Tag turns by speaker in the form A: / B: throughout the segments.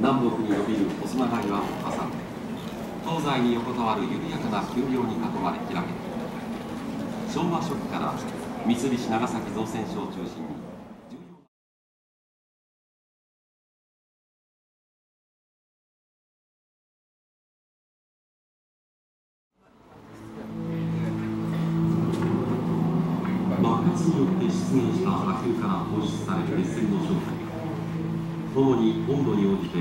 A: 南北に伸びる細長い湾を挟んで東西に横たわる緩やかな丘陵に囲まれ開けている昭和初期から三菱長崎造船所を中心に爆発によって出現した。波及から放出される熱線の正体は主に温度に応じて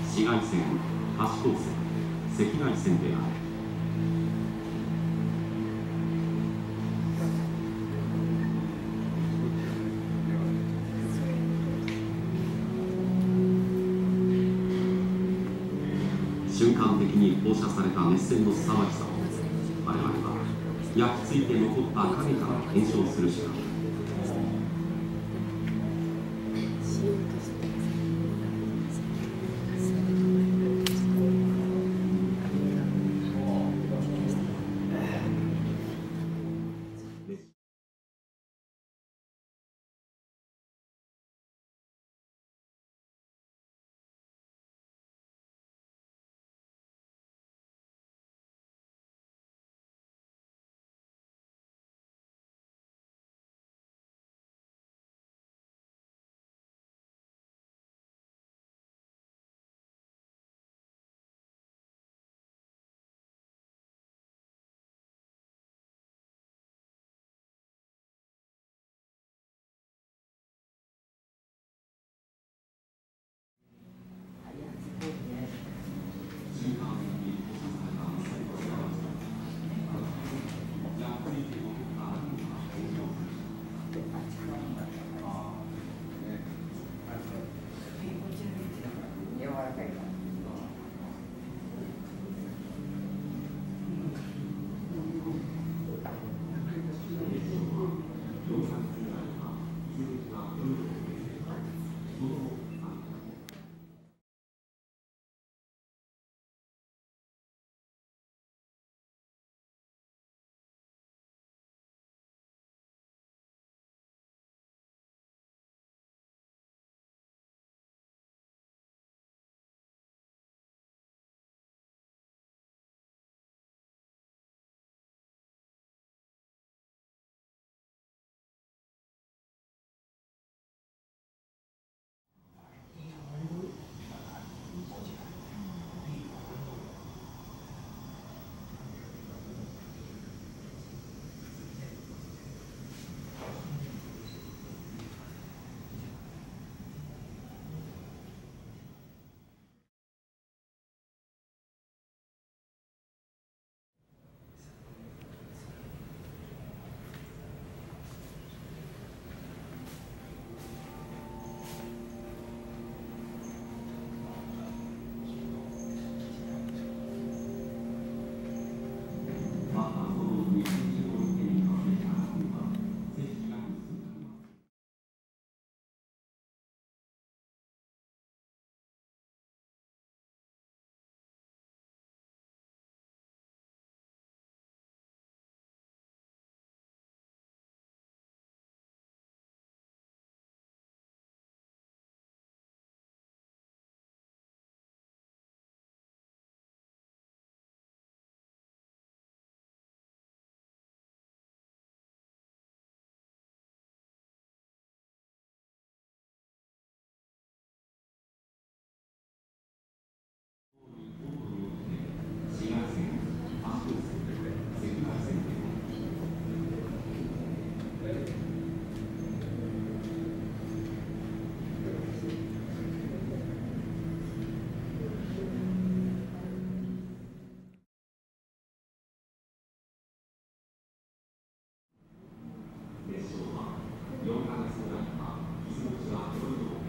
A: 紫外線可視光線赤外線である。瞬間的に放射された熱線の凄まじさを我々は焼き付いて残った影から検証するしかない。
B: 由于
C: 他
B: 的四川
C: 银行已经不
B: 行了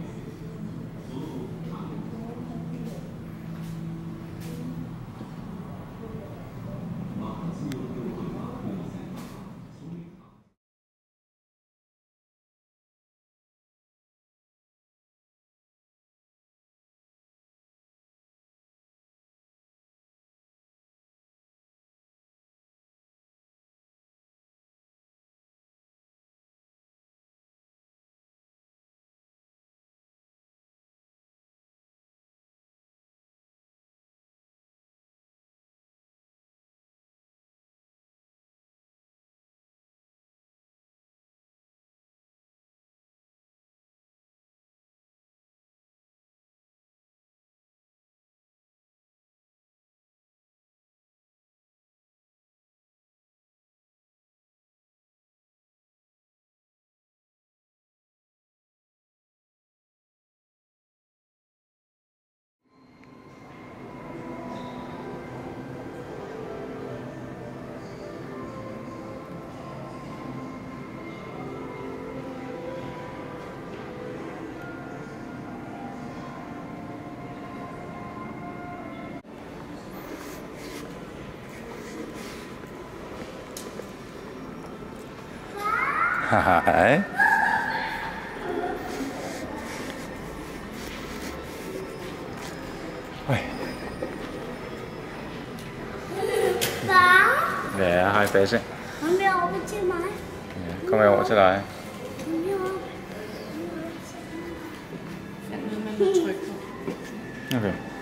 B: Đấy. 네, 하이
C: 빼지.
D: 건배 오지 마. 네, 건배 오지 마.
B: Okay.